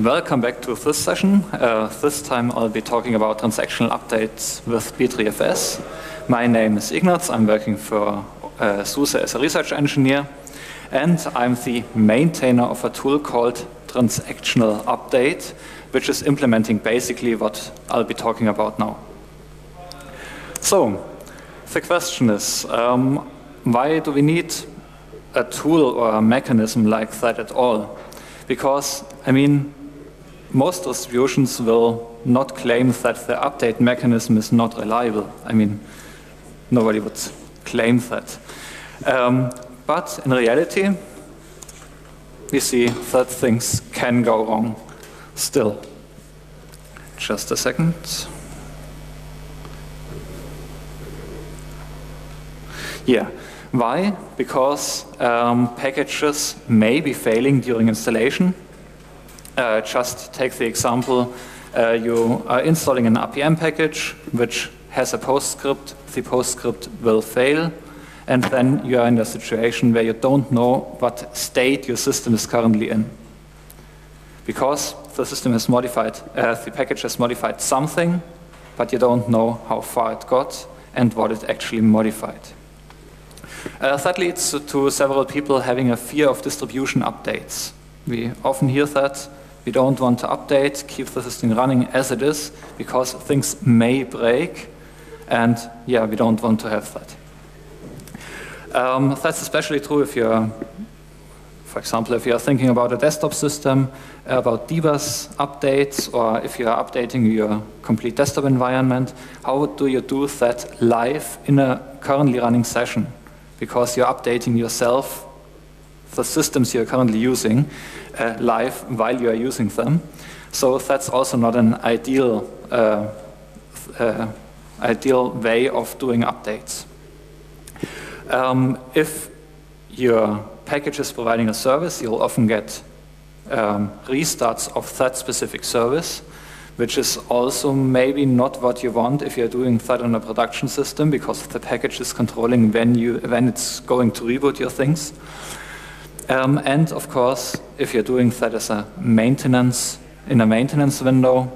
Welcome back to this session. Uh, this time I'll be talking about transactional updates with Btrfs. My name is Ignaz. I'm working for uh, SUSE as a research engineer, and I'm the maintainer of a tool called Transactional Update, which is implementing basically what I'll be talking about now. So, the question is, um, why do we need a tool or a mechanism like that at all? Because, I mean, most distributions will not claim that the update mechanism is not reliable. I mean, nobody would claim that. Um, but in reality, we see that things can go wrong still. Just a second. Yeah. Why? Because um, packages may be failing during installation uh, just take the example, uh, you are installing an RPM package which has a PostScript, the PostScript will fail, and then you are in a situation where you don't know what state your system is currently in. Because the system has modified, uh, the package has modified something, but you don't know how far it got and what it actually modified. Uh, that leads to several people having a fear of distribution updates. We often hear that we don't want to update, keep the system running as it is, because things may break, and yeah, we don't want to have that. Um, that's especially true if you're, for example, if you're thinking about a desktop system, about dbus updates, or if you're updating your complete desktop environment, how do you do that live in a currently running session? Because you're updating yourself, the systems you're currently using, uh, live while you are using them. So that's also not an ideal, uh, uh, ideal way of doing updates. Um, if your package is providing a service, you'll often get um, restarts of that specific service, which is also maybe not what you want if you're doing that on a production system because the package is controlling when, you, when it's going to reboot your things. Um, and of course, if you're doing that as a maintenance, in a maintenance window,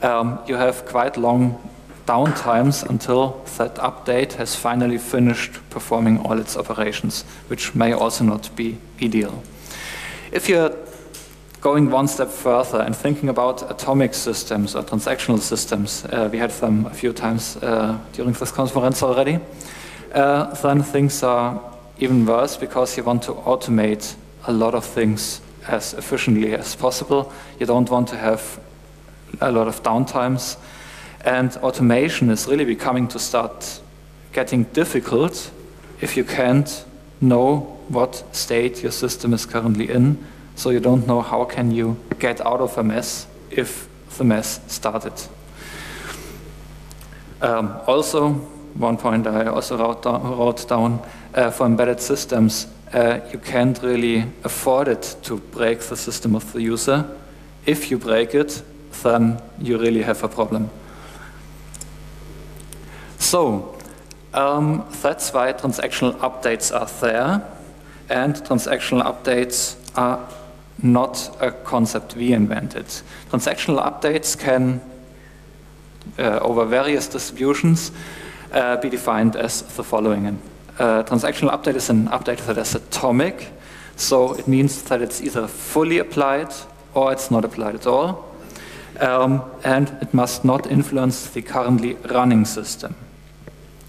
um, you have quite long downtimes until that update has finally finished performing all its operations, which may also not be ideal. If you're going one step further and thinking about atomic systems or transactional systems, uh, we had them a few times uh, during this conference already, uh, then things are even worse because you want to automate a lot of things as efficiently as possible. You don't want to have a lot of downtimes. And automation is really becoming to start getting difficult if you can't know what state your system is currently in. So you don't know how can you get out of a mess if the mess started. Um, also, one point I also wrote down, wrote down uh, for embedded systems, uh, you can't really afford it to break the system of the user. If you break it, then you really have a problem. So, um, that's why transactional updates are there, and transactional updates are not a concept we invented. Transactional updates can, uh, over various distributions, uh, be defined as the following uh, transactional update is an update that is atomic. So it means that it's either fully applied or it's not applied at all. Um, and it must not influence the currently running system.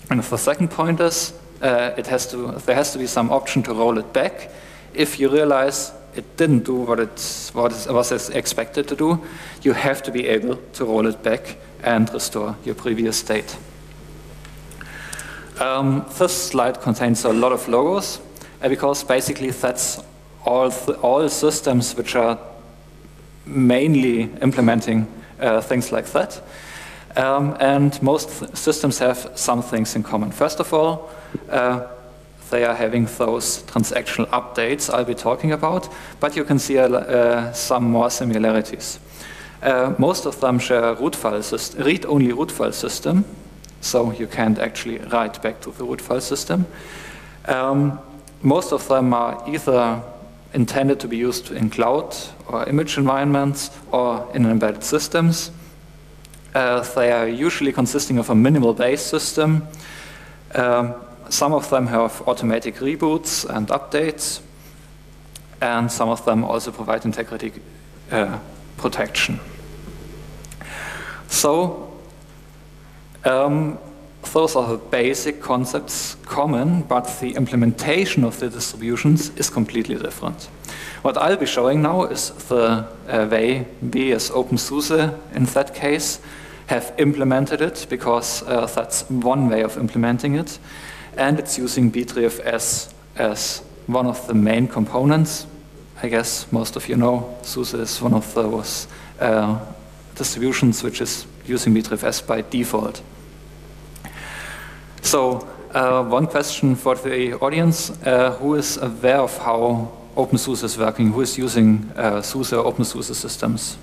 And the second point is uh, it has to, there has to be some option to roll it back if you realize it didn't do what it, what it was expected to do, you have to be able to roll it back and restore your previous state. Um, this slide contains a lot of logos uh, because basically that's all, all systems which are mainly implementing uh, things like that. Um, and most systems have some things in common. First of all, uh, they are having those transactional updates I'll be talking about, but you can see uh, some more similarities. Uh, most of them share read-only root file system, so you can't actually write back to the root file system. Um, most of them are either intended to be used in cloud or image environments or in embedded systems. Uh, they are usually consisting of a minimal base system. Um, some of them have automatic reboots and updates, and some of them also provide integrity uh, protection. So, um, those are the basic concepts common, but the implementation of the distributions is completely different. What I'll be showing now is the uh, way we as OpenSUSE in that case have implemented it because uh, that's one way of implementing it. And it's using Btrfs as one of the main components. I guess most of you know SUSE is one of those uh, distributions which is using Btrfs by default. So uh, one question for the audience, uh, who is aware of how OpenSUSE is working? Who is using uh, SUSE or OpenSUSE systems?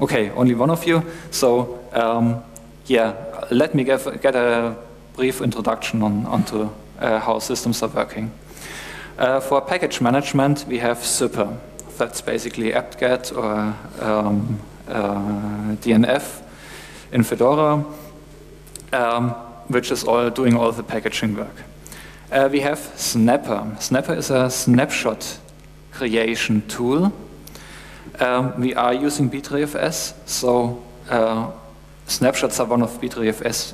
Okay, only one of you. So um, yeah, let me get, get a brief introduction on, onto uh, how systems are working. Uh, for package management, we have Zypper. That's basically apt-get or um, uh, DNF in Fedora, um, which is all doing all the packaging work. Uh, we have Snapper. Snapper is a snapshot creation tool. Um, we are using Btrfs, so uh, snapshots are one of Btrfs,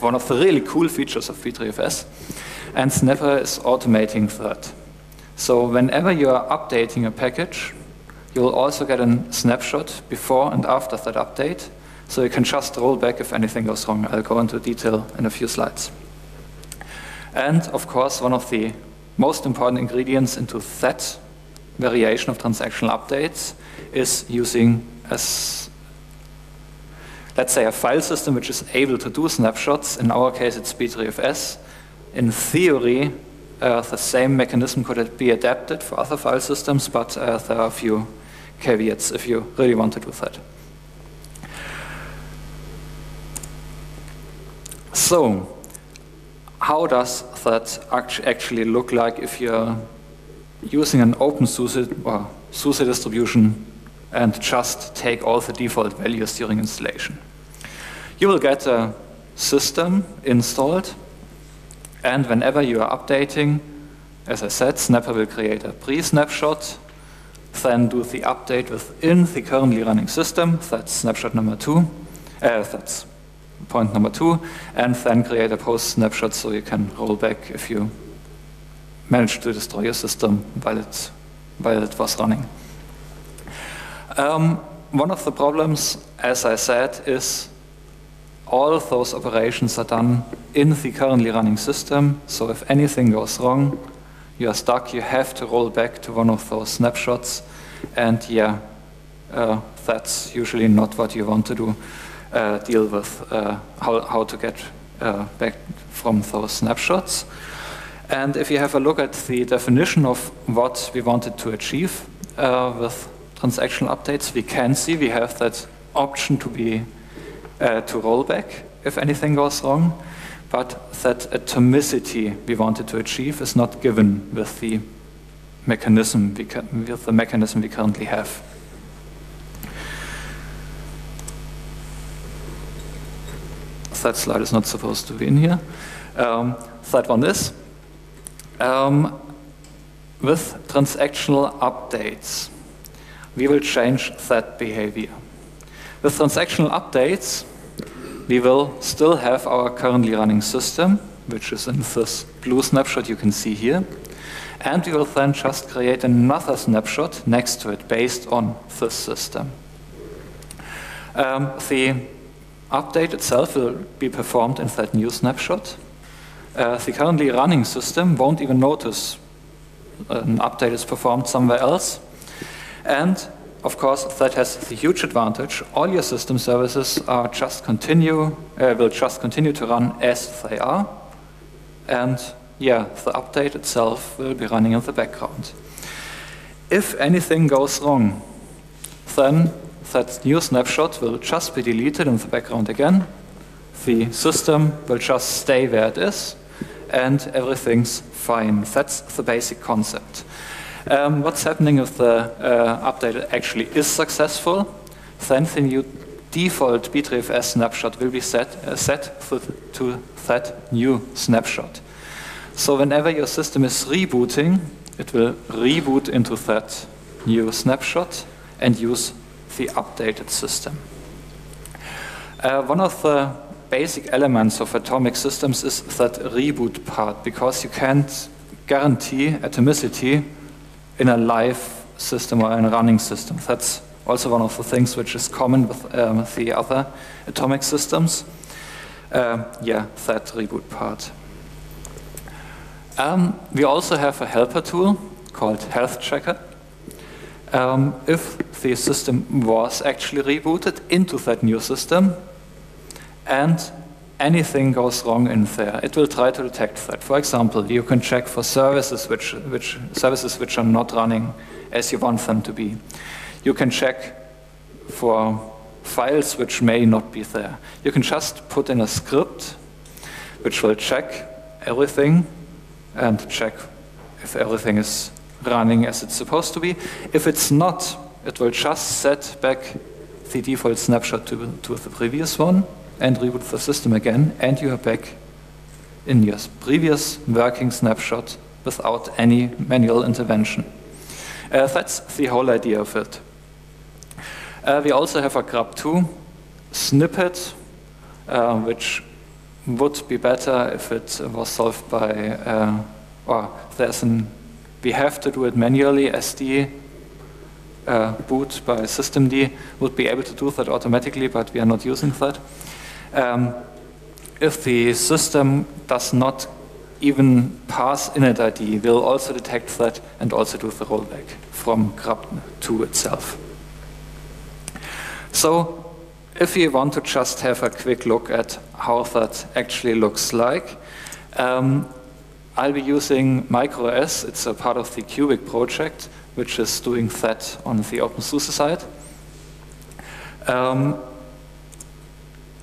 one of the really cool features of Btrfs, and Snapper is automating that. So whenever you are updating a package, you will also get a snapshot before and after that update, so you can just roll back if anything goes wrong. I'll go into detail in a few slides. And of course, one of the most important ingredients into that variation of transactional updates is using as let's say a file system which is able to do snapshots. In our case, it's Btrfs. In theory, uh, the same mechanism could be adapted for other file systems, but uh, there are a few caveats if you really want to do that. So, how does that actually look like if you're using an open SUSE or SUSE distribution and just take all the default values during installation? You will get a system installed and whenever you are updating, as I said, Snapper will create a pre-snapshot, then do the update within the currently running system, that's snapshot number two, uh, that's point number two, and then create a post-snapshot so you can roll back if you manage to destroy your system while it, while it was running. Um, one of the problems, as I said, is all of those operations are done in the currently running system. So if anything goes wrong, you are stuck, you have to roll back to one of those snapshots. And yeah, uh, that's usually not what you want to do, deal with uh, how, how to get uh, back from those snapshots. And if you have a look at the definition of what we wanted to achieve uh, with transactional updates, we can see we have that option to be uh, to roll back if anything goes wrong, but that atomicity we wanted to achieve is not given with the mechanism we with the mechanism we currently have. That slide is not supposed to be in here. Um, that one is. Um, with transactional updates, we will change that behavior. With transactional updates, we will still have our currently running system, which is in this blue snapshot you can see here. And we will then just create another snapshot next to it based on this system. Um, the update itself will be performed in that new snapshot. Uh, the currently running system won't even notice an update is performed somewhere else. And of course, that has the huge advantage. All your system services are just continue, uh, will just continue to run as they are. And yeah, the update itself will be running in the background. If anything goes wrong, then that new snapshot will just be deleted in the background again. The system will just stay where it is. and everything's fine. That's the basic concept. Um, what's happening if the uh, update actually is successful? Then the new default Btrfs snapshot will be set, uh, set to that new snapshot. So whenever your system is rebooting, it will reboot into that new snapshot and use the updated system. Uh, one of the basic elements of atomic systems is that reboot part, because you can't guarantee atomicity in a live system or in a running system. That's also one of the things which is common with um, the other atomic systems. Um, yeah, that reboot part. Um, we also have a helper tool called Health Checker. Um, if the system was actually rebooted into that new system and anything goes wrong in there, it will try to detect that. For example, you can check for services which, which, services which are not running as you want them to be. You can check for files which may not be there. You can just put in a script which will check everything and check if everything is running as it's supposed to be. If it's not, it will just set back the default snapshot to, to the previous one and reboot the system again, and you are back in your previous working snapshot without any manual intervention. Uh, that's the whole idea of it. Uh, we also have a grub2 snippet, uh, which would be better if it was solved by, uh, or there's an, we have to do it manually, SD uh, boot by systemd would be able to do that automatically, but we are not using that. Um, if the system does not even pass initrd, will also detect that and also do the rollback from grub to itself. So if you want to just have a quick look at how that actually looks like, um, I'll be using MicroOS. It's a part of the Kubic project, which is doing that on the OpenSUSE side. Um,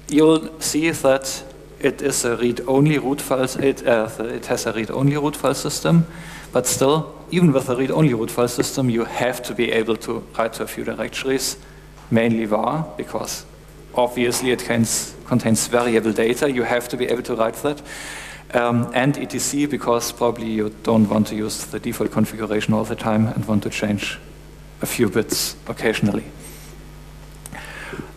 you'll see that it is a read-only root file. It, uh, it has a read-only root file system, but still, even with a read-only root file system, you have to be able to write to a few directories mainly var, because obviously it contains, contains variable data. You have to be able to write that. Um, and etc, because probably you don't want to use the default configuration all the time and want to change a few bits occasionally.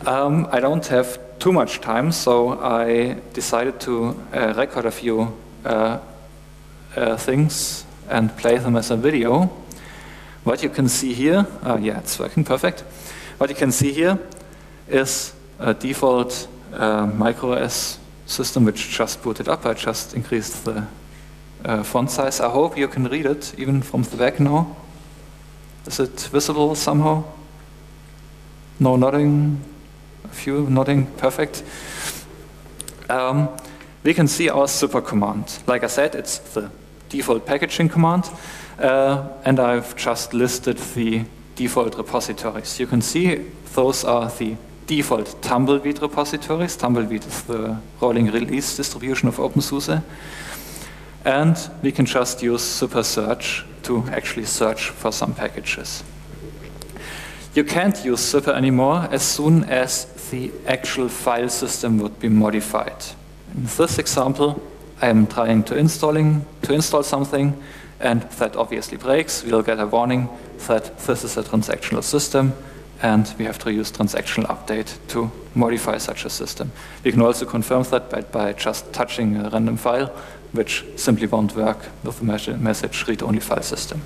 Um, I don't have too much time, so I decided to uh, record a few uh, uh, things and play them as a video. What you can see here, uh, yeah, it's working perfect. What you can see here is a default uh, system which just booted up. I just increased the uh, font size. I hope you can read it even from the back now. Is it visible somehow? No nodding, a few nodding, perfect. Um, we can see our zypper command. Like I said, it's the default packaging command, uh, and I've just listed the default repositories. You can see those are the default Tumbleweed repositories. Tumbleweed is the rolling release distribution of OpenSUSE. And we can just use zypper search to actually search for some packages. You can't use zypper anymore as soon as the actual file system would be modified. In this example, I am trying to installing to install something and that obviously breaks. We'll get a warning that this is a transactional system and we have to use transactional update to modify such a system. We can also confirm that by, by just touching a random file, which simply won't work with the message read-only file system.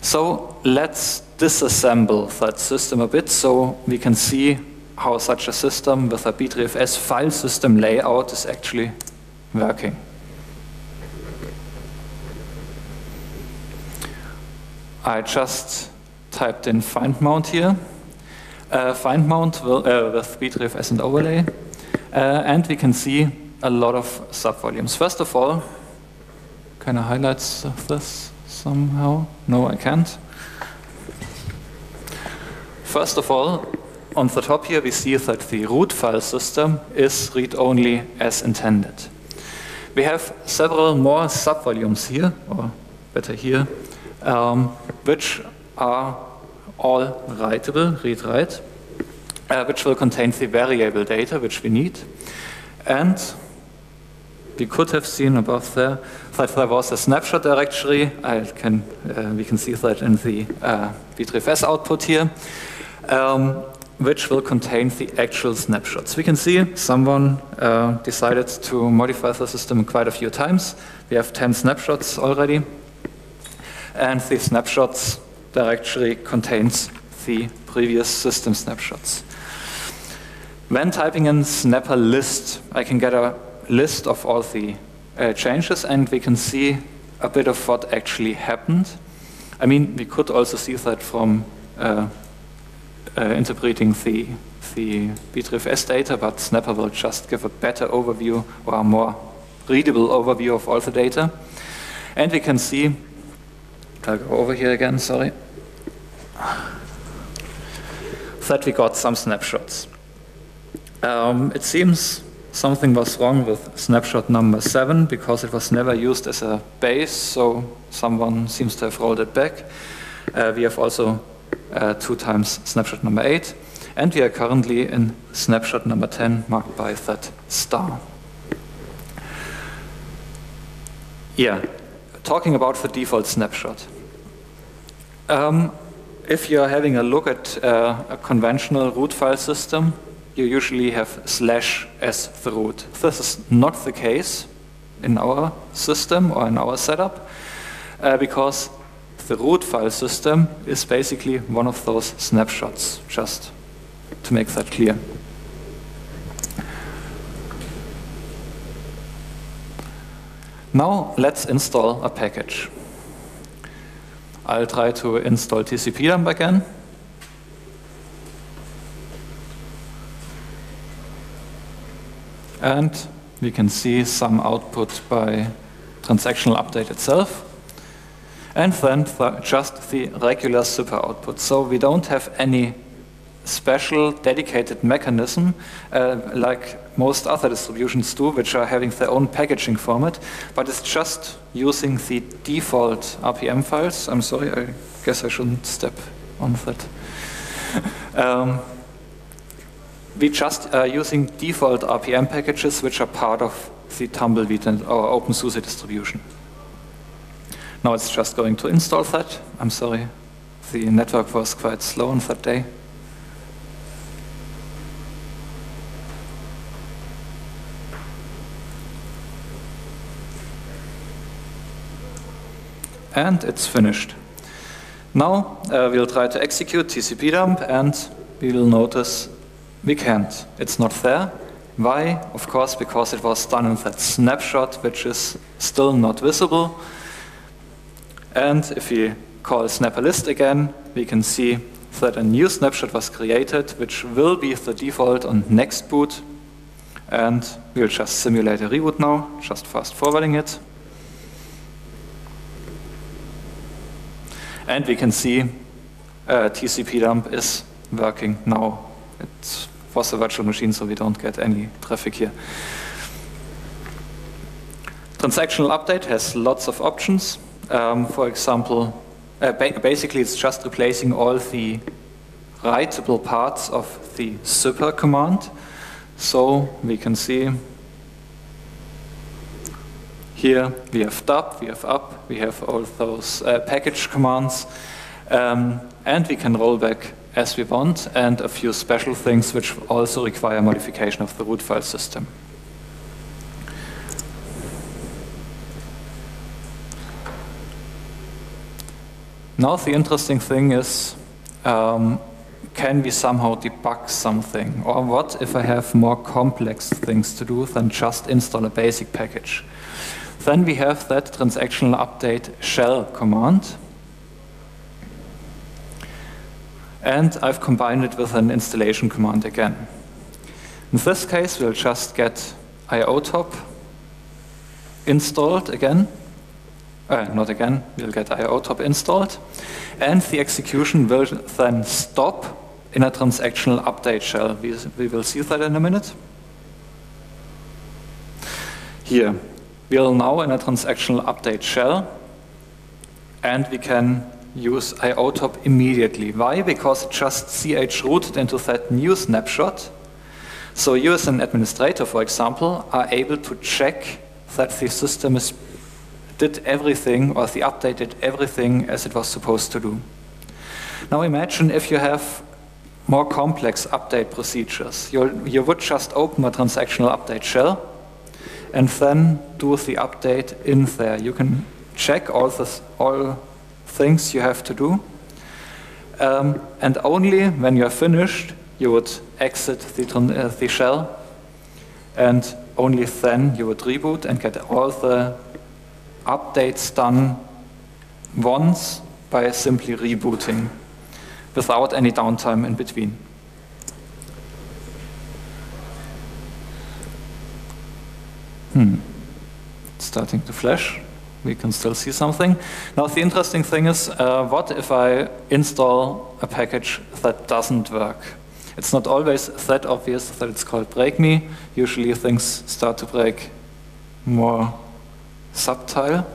So let's disassemble that system a bit so we can see how such a system with a Btrfs file system layout is actually working. I just typed in find mount here. Uh, find mount will, uh, with Btrfs and overlay. Uh, and we can see a lot of subvolumes. First of all, can I highlight this somehow? No, I can't. First of all, on the top here, we see that the root file system is read-only as intended. We have several more subvolumes here, or better here, um, which are all writable, read-write, uh, which will contain the variable data which we need. And we could have seen above there that there was a snapshot directory. I can, uh, we can see that in the uh, BtrFS output here, um, which will contain the actual snapshots. We can see someone uh, decided to modify the system quite a few times. We have 10 snapshots already. And the snapshots directory contains the previous system snapshots. When typing in snapper list, I can get a list of all the uh, changes and we can see a bit of what actually happened. I mean, we could also see that from uh, uh, interpreting the, the BtrFS data, but Snapper will just give a better overview or a more readable overview of all the data. And we can see, I'll go over here again, sorry, that we got some snapshots. Um, it seems something was wrong with snapshot number 7 because it was never used as a base, so someone seems to have rolled it back. Uh, we have also uh, two times snapshot number 8, and we are currently in snapshot number 10 marked by that star. Yeah, talking about the default snapshot. Um, if you're having a look at uh, a conventional root file system, you usually have slash as the root. This is not the case in our system or in our setup uh, because the root file system is basically one of those snapshots, just to make that clear. Now let's install a package. I'll try to install tcpdump again. And we can see some output by transactional update itself. And then just the regular zypper output. So we don't have any special dedicated mechanism uh, like most other distributions do, which are having their own packaging format, but it's just using the default RPM files. I'm sorry, I guess I shouldn't step on that. um, we just are using default RPM packages which are part of the Tumbleweed and our OpenSUSE distribution. Now it's just going to install that. I'm sorry, the network was quite slow on that day. And it's finished. Now uh, we'll try to execute tcpdump and we will notice we can't. It's not there. Why? Of course, because it was done in that snapshot, which is still not visible. And if we call snapper list again, we can see that a new snapshot was created, which will be the default on next boot. And we'll just simulate a reboot now, just fast forwarding it. And we can see uh, tcpdump is working now. It's was a virtual machine, so we don't get any traffic here. Transactional update has lots of options. Um, for example, uh, ba basically it's just replacing all the writable parts of the zypper command. So we can see here we have dup, we have up, we have all those uh, package commands, um, and we can roll back as we want, and a few special things which also require modification of the root file system. Now the interesting thing is, um, can we somehow debug something? Or what if I have more complex things to do than just install a basic package? Then we have that transactional update shell command, and I've combined it with an installation command again. In this case, we'll just get iotop installed again. Uh, not again, we'll get iotop installed. And the execution will then stop in a transactional update shell. We, we will see that in a minute. Here, We are now in a transactional update shell, and we can use IOTOP immediately. Why? Because it just ch rooted into that new snapshot. So you as an administrator, for example, are able to check that the system is, did everything or the update did everything as it was supposed to do. Now imagine if you have more complex update procedures. you you would just open a transactional update shell and then do the update in there. You can check all, this, all things you have to do. Um, and only when you're finished, you would exit the, uh, the shell, and only then you would reboot and get all the updates done once by simply rebooting without any downtime in between. Hmm. starting to flash we can still see something. Now the interesting thing is, uh, what if I install a package that doesn't work? It's not always that obvious that it's called break me. Usually things start to break more subtle,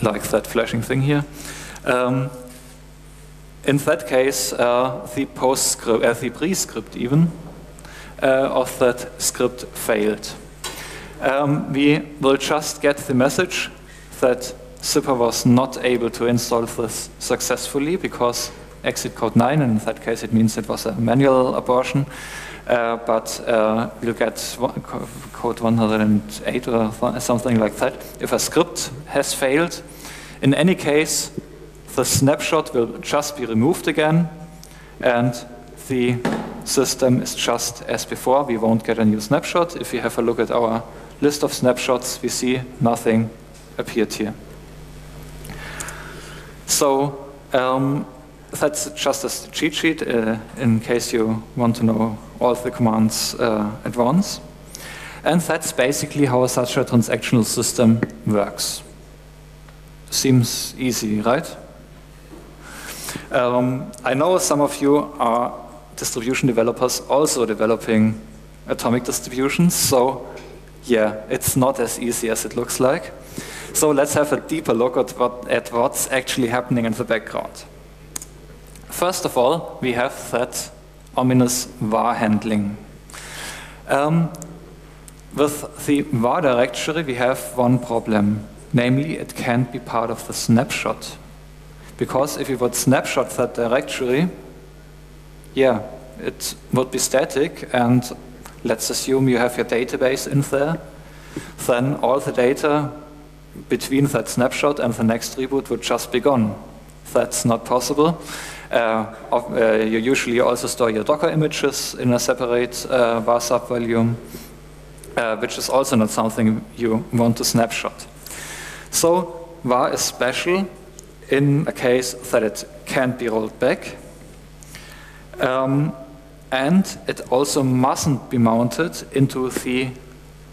like that flashing thing here. Um, in that case, uh, the uh, the pre-script even, of that script failed um, we will just get the message that Zypper was not able to install this successfully because exit code 9, and in that case it means it was a manual abortion, uh, but uh, we'll get code 108 or something like that. If a script has failed, in any case, the snapshot will just be removed again, and the system is just as before. We won't get a new snapshot. If we have a look at our list of snapshots, we see nothing appeared here. So um, that's just a cheat sheet uh, in case you want to know all the commands uh, at once. And that's basically how such a transactional system works. Seems easy, right? Um, I know some of you are distribution developers also developing atomic distributions, so yeah, it's not as easy as it looks like. So let's have a deeper look at, what, at what's actually happening in the background. First of all, we have that ominous var handling. Um, with the var directory, we have one problem. Namely, it can't be part of the snapshot. Because if you would snapshot that directory, yeah, it would be static and let's assume you have your database in there, then all the data between that snapshot and the next reboot would just be gone. That's not possible. Uh, uh, you usually also store your Docker images in a separate uh, var subvolume, uh, which is also not something you want to snapshot. So var is special in a case that it can't be rolled back. Um, and it also mustn't be mounted into the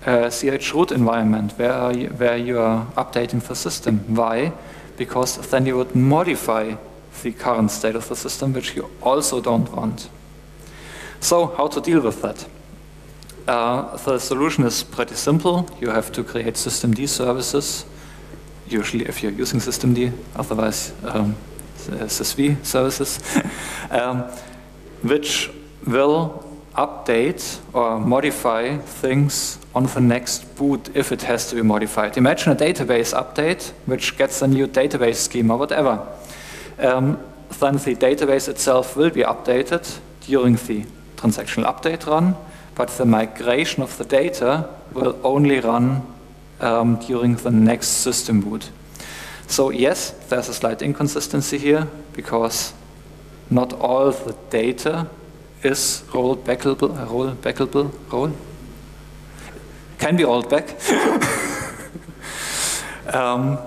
uh, CH root environment where, you, where you are updating the system. Why? Because then you would modify the current state of the system, which you also don't want. So how to deal with that? Uh, the solution is pretty simple. You have to create systemd services, usually if you're using systemd, otherwise um, services, um, which will update or modify things on the next boot if it has to be modified. Imagine a database update which gets a new database schema, or whatever. Um, then the database itself will be updated during the transactional update run, but the migration of the data will only run um, during the next system boot. So yes, there's a slight inconsistency here because not all the data is rollbackable, rollbackable, roll? Backable. Can be rolled back. um,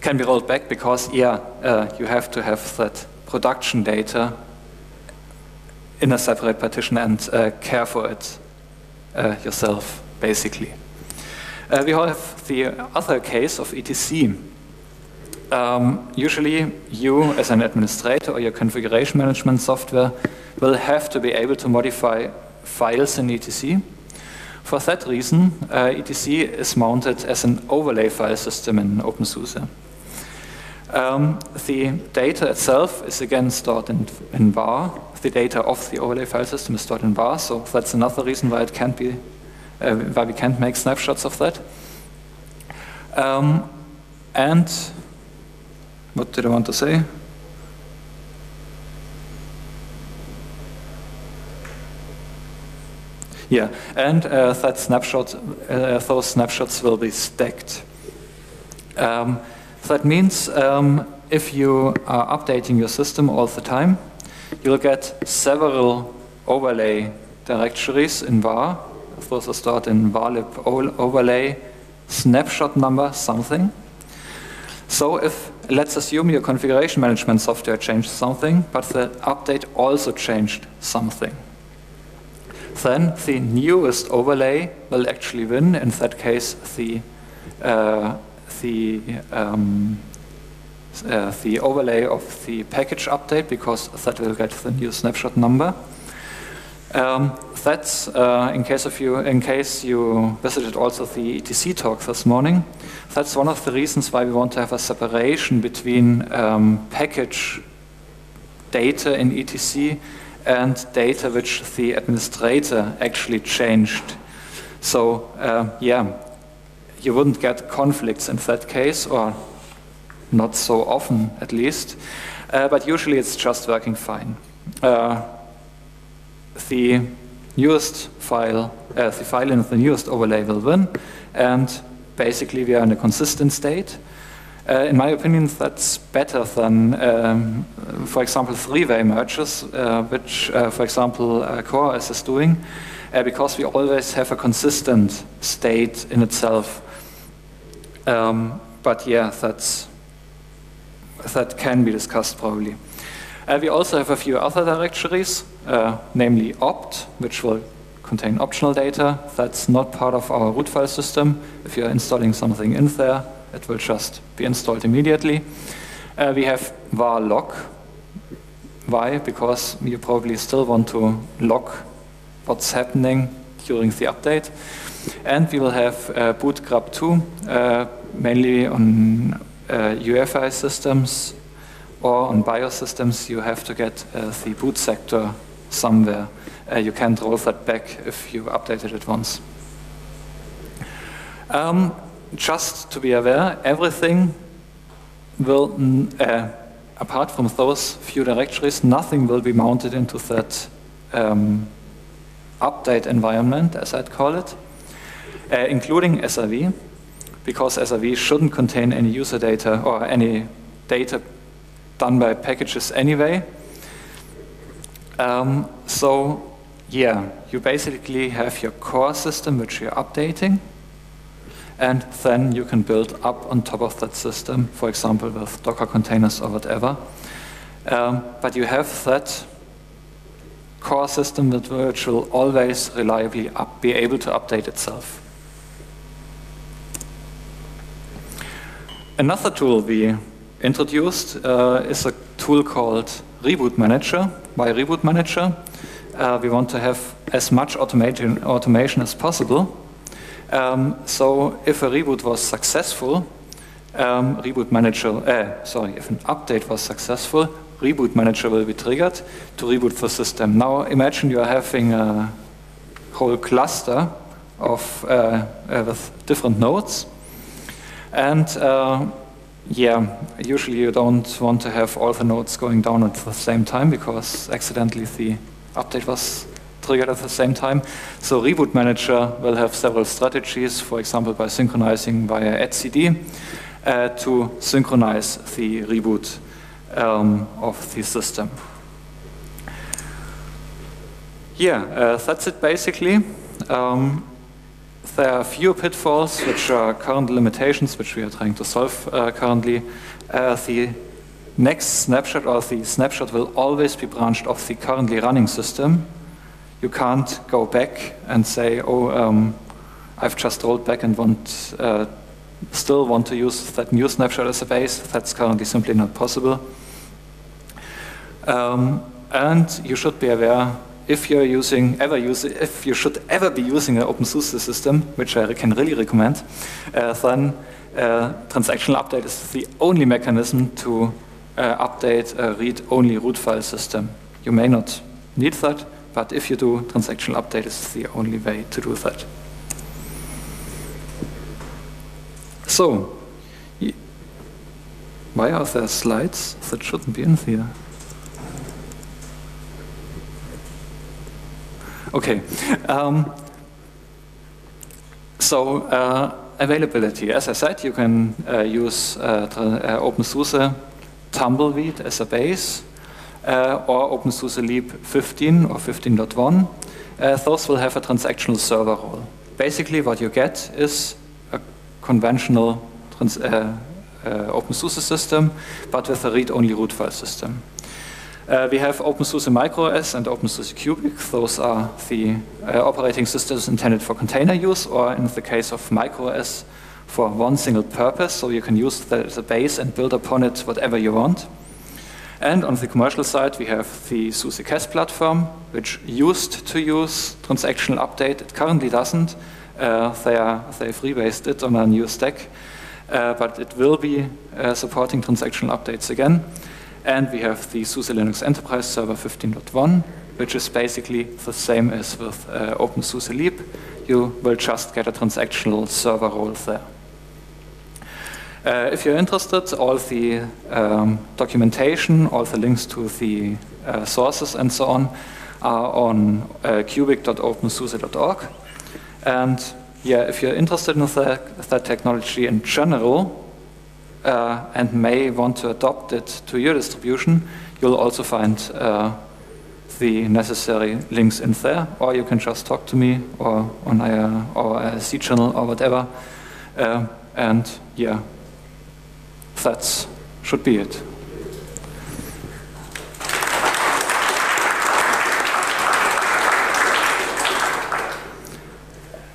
can be rolled back because, yeah, uh, you have to have that production data in a separate partition and uh, care for it uh, yourself, basically. Uh, we have the other case of etc. Um, usually, you as an administrator or your configuration management software will have to be able to modify files in etc. For that reason, uh, etc is mounted as an overlay file system in OpenSUSE. Um, the data itself is again stored in, in var. The data of the overlay file system is stored in var, so that's another reason why it can't be, uh, why we can't make snapshots of that. Um, and what did I want to say? Yeah, and uh, that snapshot, uh, those snapshots will be stacked. Um, that means um, if you are updating your system all the time, you'll get several overlay directories in var. Those are stored in varlib overlay snapshot number something. So if, let's assume your configuration management software changed something, but the update also changed something. Then the newest overlay will actually win, in that case the, uh, the, um, uh, the overlay of the package update, because that will get the new snapshot number. Um, that's uh, in case of you, in case you visited also the ETC talk this morning. That's one of the reasons why we want to have a separation between um, package data in ETC and data which the administrator actually changed. So uh, yeah, you wouldn't get conflicts in that case, or not so often at least, uh, but usually it's just working fine. The newest file, uh, the file in the newest overlay will win, and basically we are in a consistent state. Uh, in my opinion, that's better than, um, for example, three-way merges, uh, which, uh, for example, uh, CoreOS is doing, uh, because we always have a consistent state in itself. Um, but yeah, that's, that can be discussed probably. Uh, we also have a few other directories, uh, namely opt, which will contain optional data. That's not part of our root file system. If you're installing something in there, it will just be installed immediately. Uh, we have var log. Why? Because you probably still want to log what's happening during the update. And we will have uh, bootgrub2, uh, mainly on UEFI systems or on BIOS systems, you have to get uh, the boot sector somewhere. Uh, you can't roll that back if you updated it once. Um, just to be aware, everything will, uh, apart from those few directories, nothing will be mounted into that um, update environment, as I'd call it, uh, including SRV, because SRV shouldn't contain any user data or any data done by packages anyway. Um, so yeah, you basically have your core system which you're updating, and then you can build up on top of that system, for example, with Docker containers or whatever. Um, but you have that core system which will always reliably up, be able to update itself. Another tool we introduced uh, is a tool called Reboot Manager. By Reboot Manager, uh, we want to have as much automation, automation as possible. Um, so if a reboot was successful, um, Reboot Manager, uh, sorry, if an update was successful, Reboot Manager will be triggered to reboot the system. Now imagine you are having a whole cluster of uh, uh, with different nodes, and uh, yeah, usually you don't want to have all the nodes going down at the same time because accidentally the update was triggered at the same time. So Reboot Manager will have several strategies, for example, by synchronizing via etcd uh, to synchronize the reboot um, of the system. Yeah, uh, that's it basically. Um, there are a few pitfalls which are current limitations which we are trying to solve uh, currently. Uh, the next snapshot or the snapshot will always be branched off the currently running system. You can't go back and say, oh, um, I've just rolled back and want, uh, still want to use that new snapshot as a base. That's currently simply not possible. Um, and you should be aware if you're using ever use if you should ever be using an OpenSUSE system, which I can really recommend, uh, then uh, transactional update is the only mechanism to uh, update a read-only root file system. You may not need that, but if you do, transactional update is the only way to do that. So, why are there slides that shouldn't be in here? Okay. Um, so uh, availability. As I said, you can uh, use uh, uh OpenSUSE Tumbleweed as a base uh, or OpenSUSE Leap 15 or 15.1. Uh, those will have a transactional server role. Basically, what you get is a conventional OpenSUSE system, but with a read-only root file system. Uh, we have OpenSUSE MicroOS and OpenSUSE Kubic. Those are the uh, operating systems intended for container use, or in the case of MicroOS, for one single purpose. So you can use the, the base and build upon it whatever you want. And on the commercial side, we have the SUSE CaaS platform, which used to use transactional update. It currently doesn't. Uh, they, are, they freebased it on a new stack, uh, but it will be uh, supporting transactional updates again. And we have the SUSE Linux Enterprise Server 15.1, which is basically the same as with uh, OpenSUSE Leap. You will just get a transactional server role there. Uh, if you're interested, all the um, documentation, all the links to the uh, sources and so on are on uh, kubic.opensuse.org. And yeah, if you're interested in that technology in general, uh, and may want to adopt it to your distribution, you'll also find uh, the necessary links in there, or you can just talk to me or on C channel or whatever. Uh, and yeah, that should be it.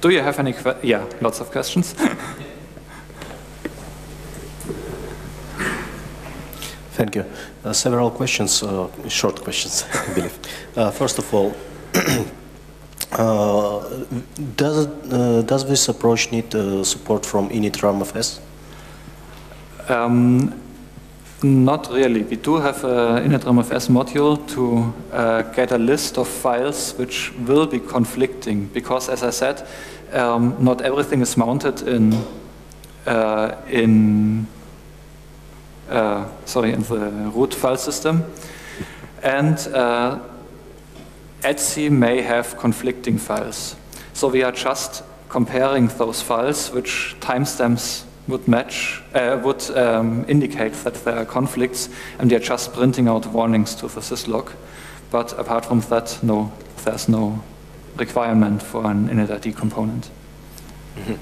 Do you have any? yeah, lots of questions. Thank you. Uh, several questions, uh, short questions, I believe. Uh, first of all, uh, does, uh, does this approach need uh, support from initramfs? Um, not really. We do have an initramfs module to get a list of files which will be conflicting because, as I said, um, not everything is mounted in in sorry, in the root file system. And uh, etc may have conflicting files. So we are just comparing those files which timestamps would match, uh, would um, indicate that there are conflicts, and we are just printing out warnings to the syslog. But apart from that, no, there's no requirement for an initrd component. Mm -hmm.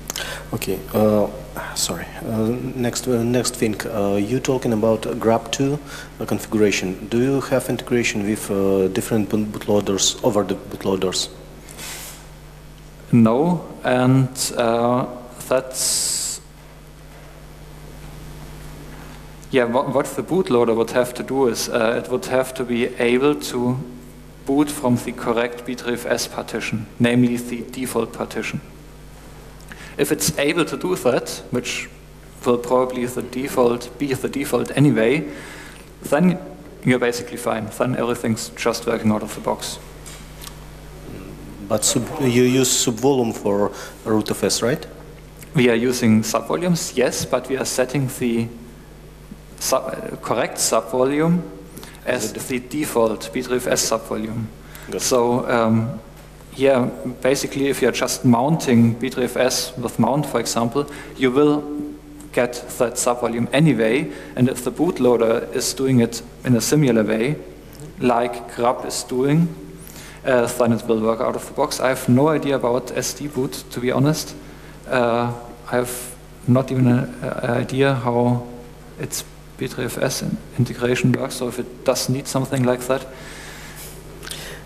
Okay. Uh, sorry. Uh, next, uh, next thing. Uh, you talking about grub2 uh, configuration. Do you have integration with uh, different bootloaders over the bootloaders? No, and that's yeah. What, what, the bootloader would have to do is it would have to be able to boot from the correct Btrfs partition, namely the default partition. If it's able to do that, which will probably the default be the default anyway, then you're basically fine. Then everything's just working out of the box. But you use subvolume for rootfs, right? We are using subvolumes, yes, but we are setting the sub correct subvolume as the default Btrfs subvolume. Good. So um, yeah, basically if you're just mounting Btrfs with mount, for example, you will get that subvolume anyway, and if the bootloader is doing it in a similar way, like grub is doing, uh, then it will work out of the box. I have no idea about SD boot, to be honest. Uh, I have not even an idea how its Btrfs integration works, so if it does need something like that,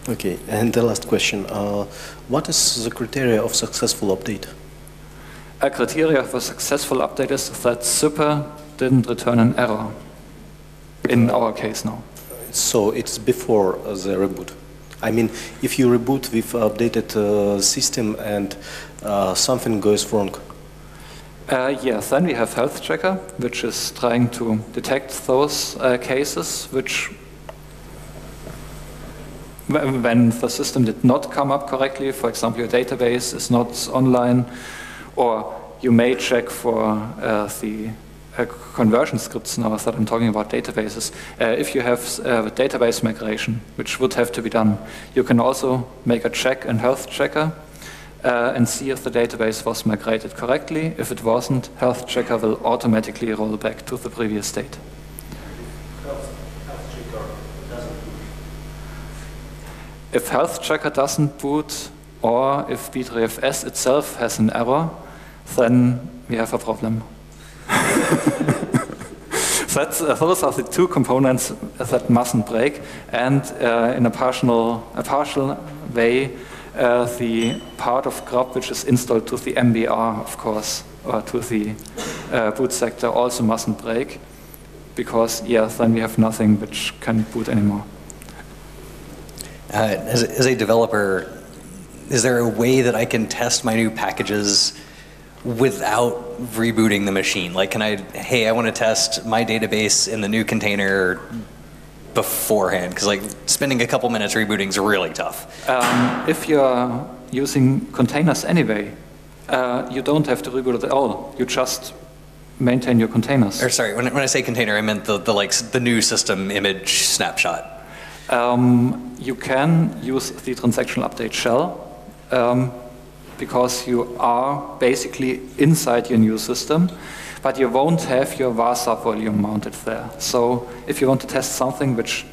Okay, and the last question. Uh, what is the criteria of successful update? A criteria for successful update is that zypper didn't return an error, in our case now. So it's before the reboot? I mean, if you reboot with updated uh, system and uh, something goes wrong. Uh, yes, then we have Health Checker, which is trying to detect those uh, cases which when the system did not come up correctly, for example, your database is not online, or you may check for uh, the uh, conversion scripts now that I'm talking about databases. Uh, if you have uh, database migration, which would have to be done, you can also make a check in Health Checker uh, and see if the database was migrated correctly. If it wasn't, Health Checker will automatically roll back to the previous state. If Health Checker doesn't boot, or if Btrfs itself has an error, then we have a problem. That's, uh, those are the two components that mustn't break, and uh, in a partial, a partial way, uh, the part of grub which is installed to the MBR, of course, or to the uh, boot sector also mustn't break, because yes, then we have nothing which can boot anymore. Uh, as, as a developer, is there a way that I can test my new packages without rebooting the machine? Like, can I, hey, I want to test my database in the new container beforehand? Because like spending a couple minutes rebooting is really tough. Um, if you're using containers anyway, uh, you don't have to reboot at all. You just maintain your containers. Or sorry, when, when I say container, I meant the, the like the new system image snapshot. Um, you can use the transactional update shell um, because you are basically inside your new system, but you won't have your var subvolume mounted there. So if you want to test something which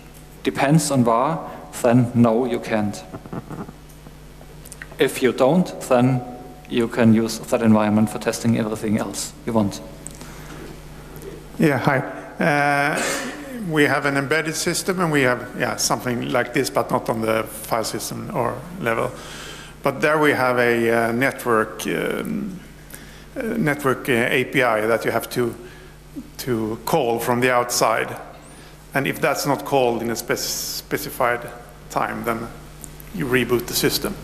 depends on var, then no, you can't. If you don't, then you can use that environment for testing everything else you want. Yeah, hi. Uh, we have an embedded system and we have yeah, something like this, but not on the file system or level. But there we have a uh, network um, uh, network uh, API that you have to to call from the outside. And if that's not called in a spec specified time, then you reboot the system.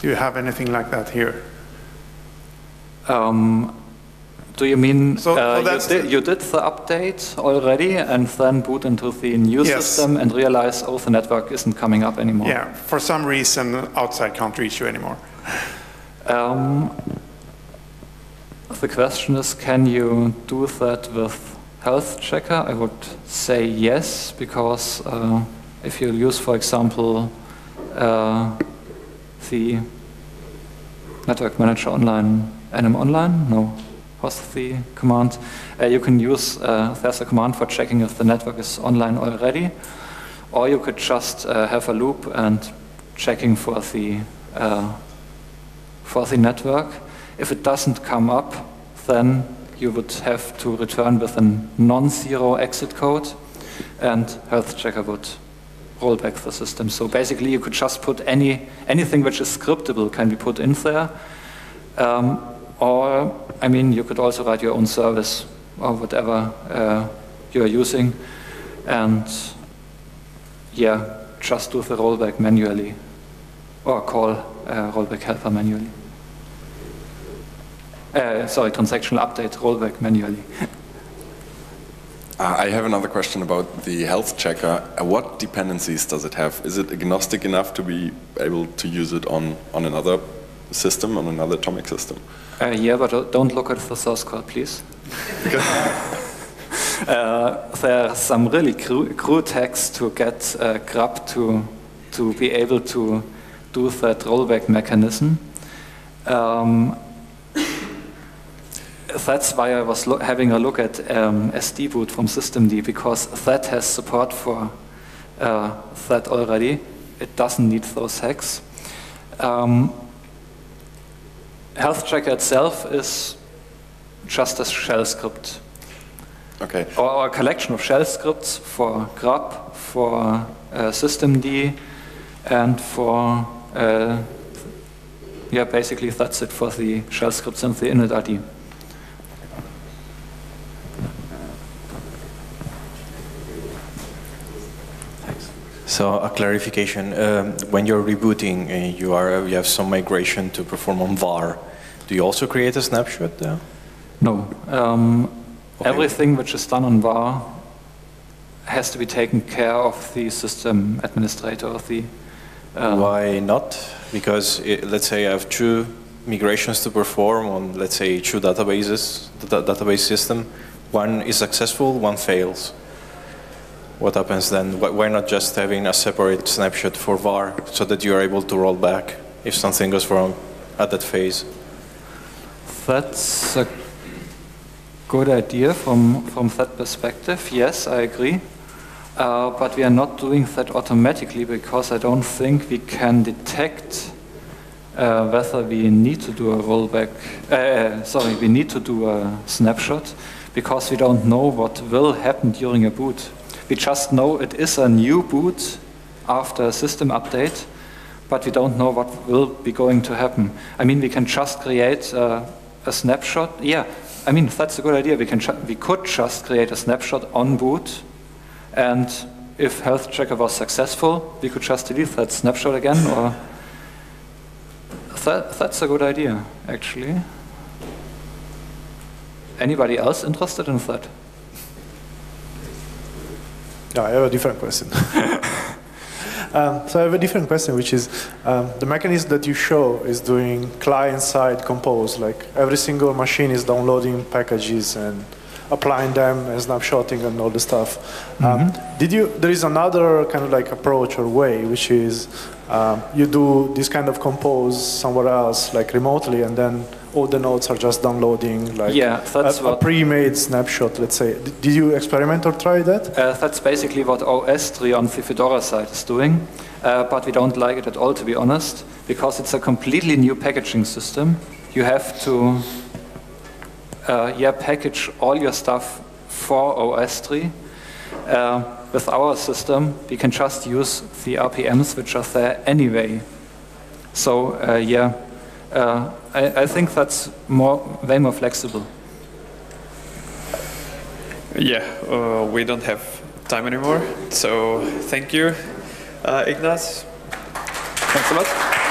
Do you have anything like that here? Um, do you mean So- uh, oh, you, did, the- you did the update already and then boot into the new Yes. system and realize, oh, the network isn't coming up anymore? Yeah, for some reason outside can't reach you anymore. Um, the question is, can you do that with Health Checker? I would say yes, because uh, if you use, for example, uh, the Network Manager Online, NM Online, no, what's the command? Uh, you can use, uh, there's a command for checking if the network is online already, or you could just uh, have a loop and checking for the uh, for the network. If it doesn't come up, then you would have to return with a non-zero exit code, and Health Checker would roll back the system. So basically, you could just put any anything which is scriptable can be put in there, um, or I mean, you could also write your own service or whatever uh, you are using, and yeah, just do the rollback manually, or call uh, rollback helper manually. Uh, sorry, transactional update rollback manually. Uh, I have another question about the health checker. Uh, what dependencies does it have? Is it agnostic enough to be able to use it on, on another system, on another atomic system? Uh, yeah, but don't look at the source code, please. uh, there are some really crude, crude hacks to get uh, grub to, to be able to do that rollback mechanism. Um, that's why I was having a look at um, SD boot from systemd because that has support for uh, that already. It doesn't need those hacks. Um, Health Checker itself is just a shell script. Okay. Or, a collection of shell scripts for grub, for uh, systemd, and for, uh, yeah, basically that's it for the shell scripts and the initRD. So a clarification, um, when you're rebooting, uh, you, are, you have some migration to perform on VAR. Do you also create a snapshot there? No. Um, Okay. Everything which is done on VAR has to be taken care of the system administrator of the. uh, Why not? Because it, let's say I have two migrations to perform on, let's say, two databases, the database system. One is successful, one fails. What happens then? Why not just having a separate snapshot for VAR so that you are able to roll back if something goes wrong at that phase? That's a good idea from, from that perspective. Yes, I agree. Uh, but we are not doing that automatically because I don't think we can detect uh, whether we need to do a rollback. Uh, sorry, we need to do a snapshot because we don't know what will happen during a boot. We just know it is a new boot after a system update, but we don't know what will be going to happen. I mean, we can just create uh, a snapshot. Yeah, I mean that's a good idea. We can we could just create a snapshot on boot, and if health checker was successful, we could just delete that snapshot again. Or that, that's a good idea, actually. Anybody else interested in that? Yeah, I have a different question. um, so I have a different question, which is um, the mechanism that you show is doing client-side compose. Like every single machine is downloading packages and applying them and snapshotting and all the stuff. Um, did you? There is another kind of like approach or way, which is um, you do this kind of compose somewhere else, like remotely, and then all the nodes are just downloading like Yeah, that's a, a pre-made snapshot. Let's say. D- did you experiment or try that? Uh, that's basically what OSTree on the Fedora side is doing, uh, but we don't like it at all, to be honest, because it's a completely new packaging system. You have to uh, yeah, package all your stuff for OSTree. Uh, with our system, we can just use the RPMs which are there anyway. So uh, yeah, I, I think that's more, way more flexible. Yeah, uh, we don't have time anymore. So thank you, uh, Ignaz. Thanks a lot.